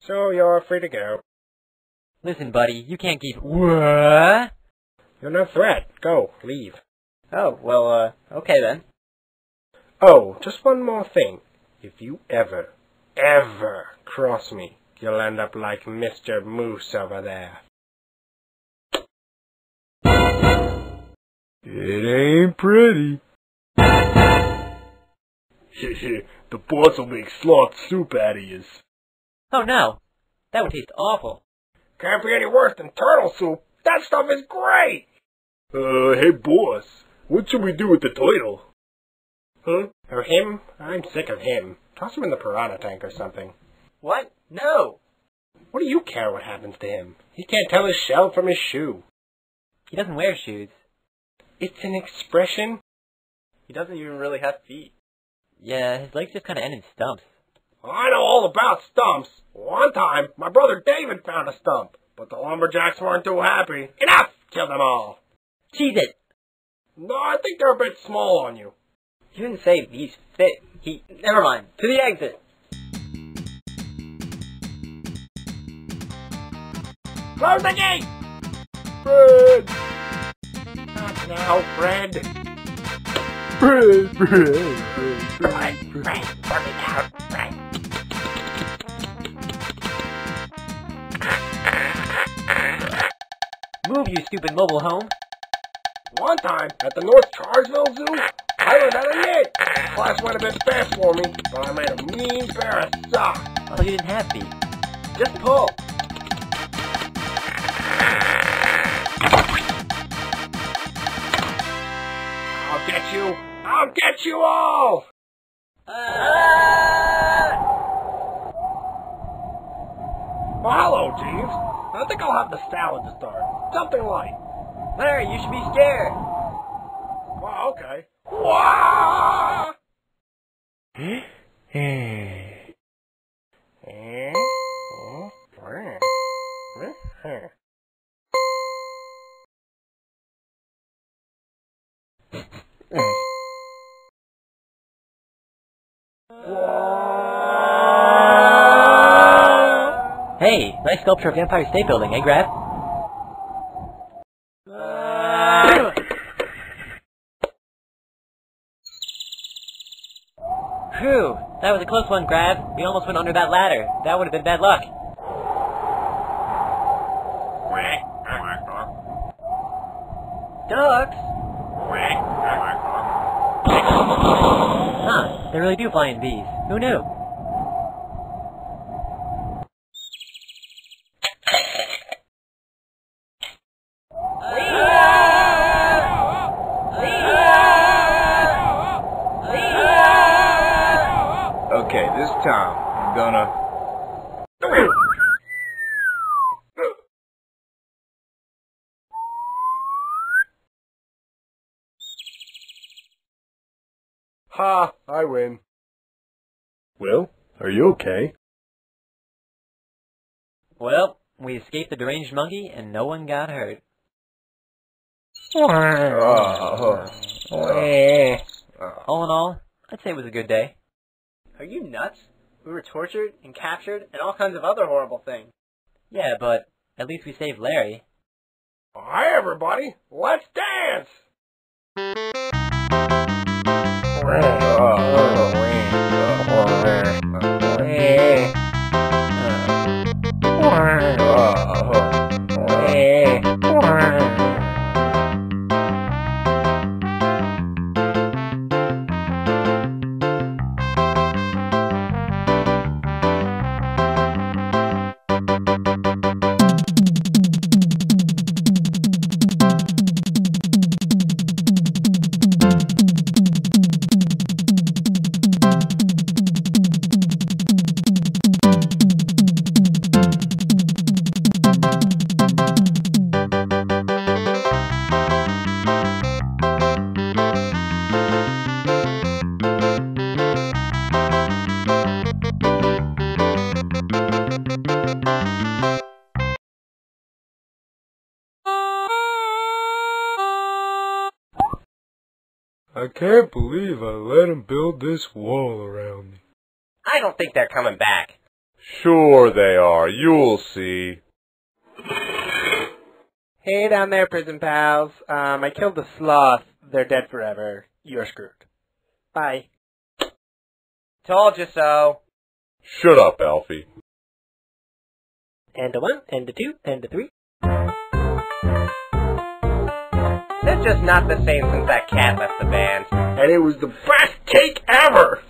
So you're free to go. Listen, buddy, you can't keep. What? You're no threat. Go, leave. Oh, well, uh, okay then. Oh, just one more thing. If you ever, ever cross me, you'll end up like Mr. Moose over there. It ain't pretty. the boss will make sloth soup out of you. Oh no, that would taste awful. Can't be any worse than turtle soup. That stuff is great. Uh, hey boss, what should we do with the title? Huh? Or him? I'm sick of him. Toss him in the piranha tank or something. What? No! What do you care what happens to him? He can't tell his shell from his shoe. He doesn't wear shoes. It's an expression. He doesn't even really have feet. Yeah, his legs just kind of end in stumps. I know all about stumps. One time, my brother David found a stump, but the lumberjacks weren't too happy. Enough! Kill them all. Cheese it! No, I think they're a bit small on you. You didn't say he's fit. He. Never mind. To the exit. Close the gate! Fred! Not now, Fred. Fred, Fred, Fred, Fred, Fred, put me down, Fred. Move, you stupid mobile home. One time, at the North Charlesville Zoo, I learned how to knit. Class went a bit fast for me, but I made a mean pair of socks. Oh, you didn't have feet. Just pull. I'll get you. I'll get you all! Well, hello, Jeeves. I think I'll have the salad to start. Something light. Larry, you should be scared. Well, okay. Wah! Hey, nice sculpture of Empire State Building, eh, Grav? Phew, that was a close one, Grav. We almost went under that ladder. That would have been bad luck. Ducks? Huh, they really do fly in bees. Who knew? Okay, this time I'm gonna. Ha! I win. Well, are you okay? Well, we escaped the deranged monkey and no one got hurt. Oh, All in all, I'd say it was a good day. Are you nuts? We were tortured and captured and all kinds of other horrible things. Yeah, but at least we saved Larry. Hi, everybody. Let's dance! I can't believe I let him build this wall around me. I don't think they're coming back. Sure they are. You'll see. Hey down there, prison pals. Um, I killed the sloth. They're dead forever. You're screwed. Bye. Told you so. Shut up, Alfie. And a one, and a two, and a three. They're just not the same since that cat left the band. And it was the best cake ever!